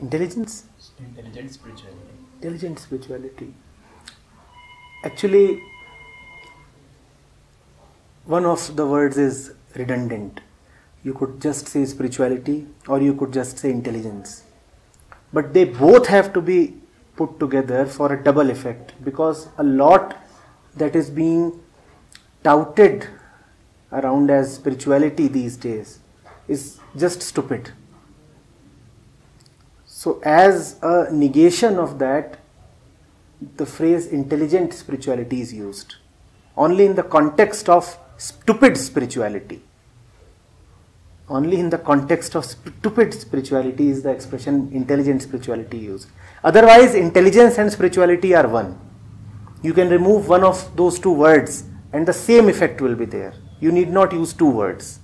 Intelligence? Intelligent spirituality. Intelligent spirituality. Actually, one of the words is redundant. You could just say spirituality or you could just say intelligence. But they both have to be put together for a double effect because a lot that is being touted around as spirituality these days is just stupid. So, as a negation of that, the phrase intelligent spirituality is used only in the context of stupid spirituality. Only in the context of stupid spirituality is the expression intelligent spirituality used. Otherwise, intelligence and spirituality are one. You can remove one of those two words and the same effect will be there. You need not use two words.